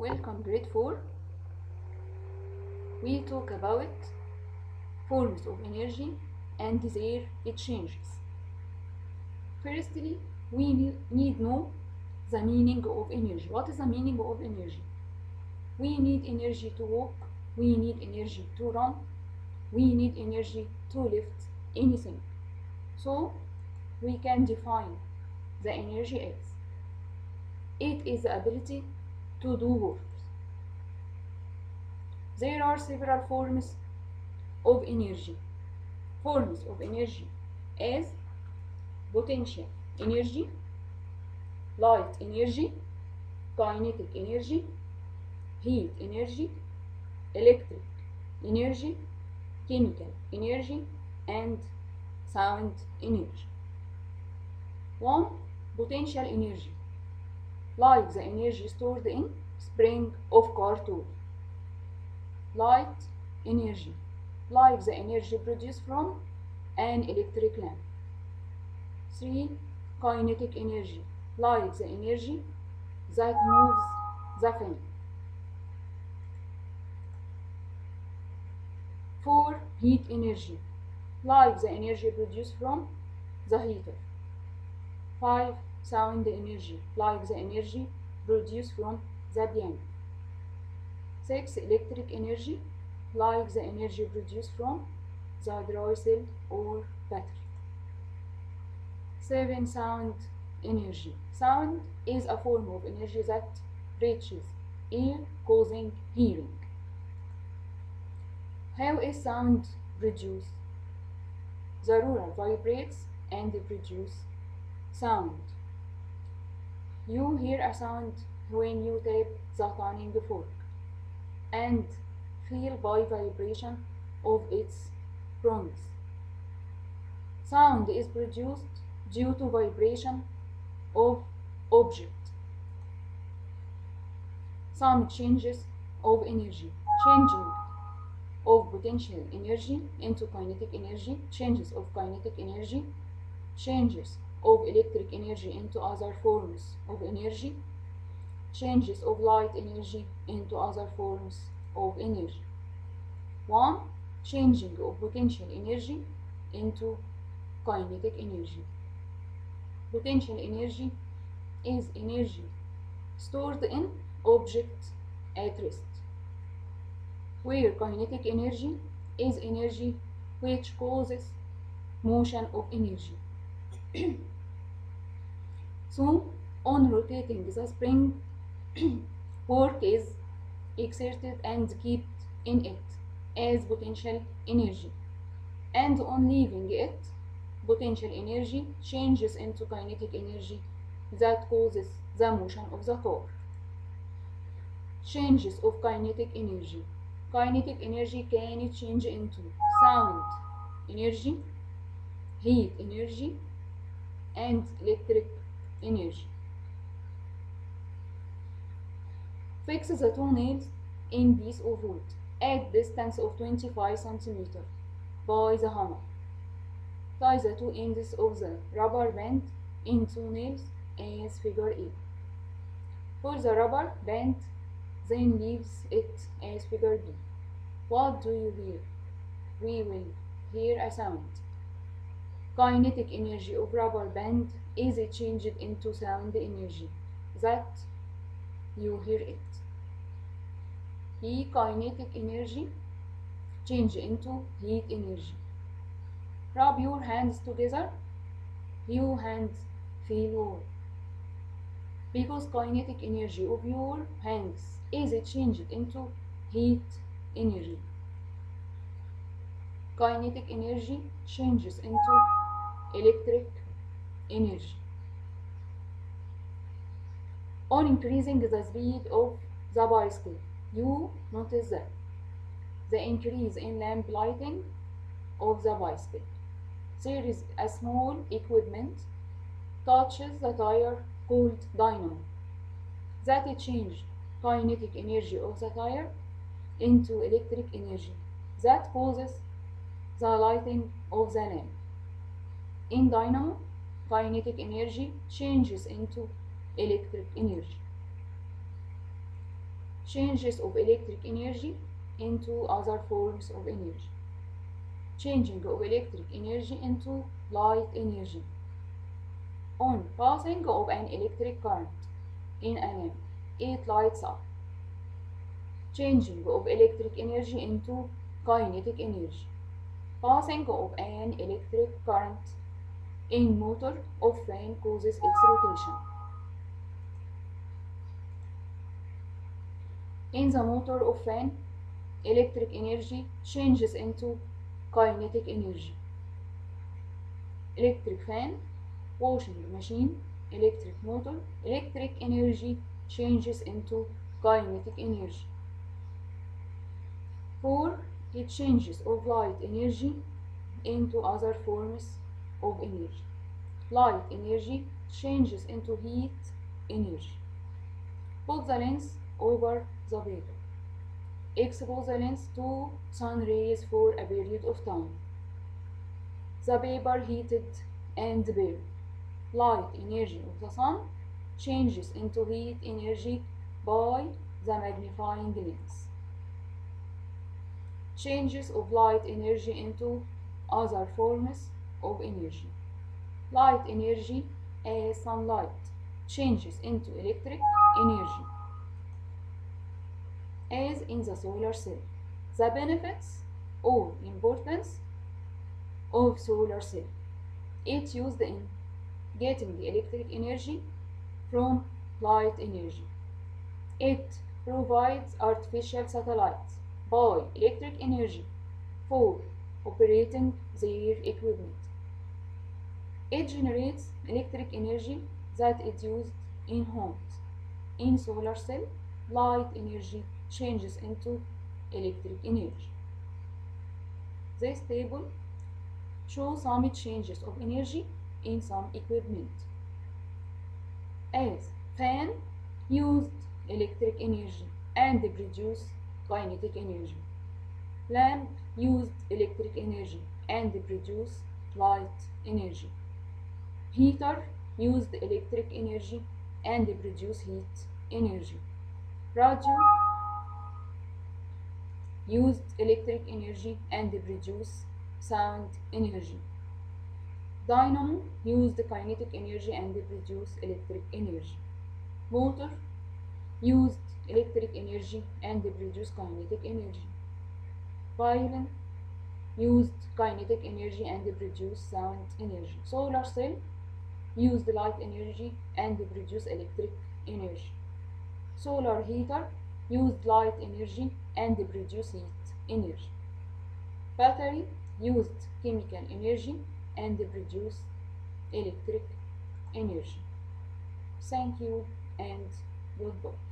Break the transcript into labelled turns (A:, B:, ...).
A: Welcome grade 4. We talk about forms of energy and their exchanges. Firstly, we need know the meaning of energy. What is the meaning of energy? We need energy to walk, we need energy to run, we need energy to lift anything. So, we can define the energy as it is the ability to do work. There are several forms of energy. Forms of energy as potential energy, light energy, kinetic energy, heat energy, electric energy, chemical energy, and sound energy. 1. Potential energy like the energy stored in spring of car tool. Light energy like the energy produced from an electric lamp. 3. Kinetic energy like the energy that moves the fan. 4. Heat energy like the energy produced from the heater. 5. Sound energy like the energy produced from the piano. 6. Electric energy like the energy produced from the dry cell or battery. 7. Sound energy. Sound is a form of energy that reaches ear causing hearing. How is sound produced? The ruler vibrates and produces sound. You hear a sound when you tap the tuning fork and feel by vibration of its prongs. Sound is produced due to vibration of object. Some changes of energy, changing of potential energy into kinetic energy, changes of kinetic energy, changes of electric energy into other forms of energy, changes of light energy into other forms of energy. 1. Changing of potential energy into kinetic energy. Potential energy is energy stored in object at rest, where kinetic energy is energy which causes motion of energy. so, on rotating the spring, work is exerted and kept in it as potential energy, and on leaving it, potential energy changes into kinetic energy that causes the motion of the car. Changes of kinetic energy. Kinetic energy can change into sound energy, heat energy, and electric energy. Fix the two nails in piece of wood at distance of 25 cm by the hammer. Tie the two ends of the rubber band in two nails as figure A. Pull the rubber band, then leaves it as figure B. What do you hear? We will hear a sound. Kinetic energy of rubber band is changed into sound energy that you hear it. Heat kinetic energy change into heat energy. Rub your hands together. Your hands feel warm. Because kinetic energy of your hands is changed into heat energy. Kinetic energy changes into electric energy. On increasing the speed of the bicycle, you notice that the increase in lamp lighting of the bicycle. There is a small equipment touches the tire called dynamo that changes kinetic energy of the tire into electric energy that causes the lighting of the lamp. In dynamo, kinetic energy changes into electric energy. changes of electric energy into other forms of energy. Changing of electric energy into light energy. On passing of an electric current in an lamp it lights up. Changing of electric energy into kinetic energy. Passing of an electric current in motor of fan causes its rotation. In the motor of fan electric energy changes into kinetic energy. Electric fan washing machine electric motor electric energy changes into kinetic energy. 4 it changes of light energy into other forms of energy. Light energy changes into heat energy. Put the lens over the paper expose the lens to sun rays for a period of time. The paper heated and burned light energy of the sun changes into heat energy by the magnifying lens. Changes of light energy into other forms of energy. Light energy as sunlight changes into electric energy. As in the solar cell the benefits or importance of solar cell. It's used in getting the electric energy from light energy. It provides artificial satellites by electric energy for operating their equipment it generates electric energy that is used in homes. In solar cell light energy changes into electric energy. This table shows some changes of energy in some equipment. As fan used electric energy and produce kinetic energy. Lamp used electric energy and produce light energy heater used electric energy and produce heat energy. Radio used electric energy and produce sound energy. Dynamo used kinetic energy and produce electric energy. Motor used electric energy and produce kinetic energy. Violin used kinetic energy and produce sound energy. Solar cell used light energy and produce electric energy. Solar heater used light energy and produce heat energy. Battery used chemical energy and produce electric energy. Thank you and goodbye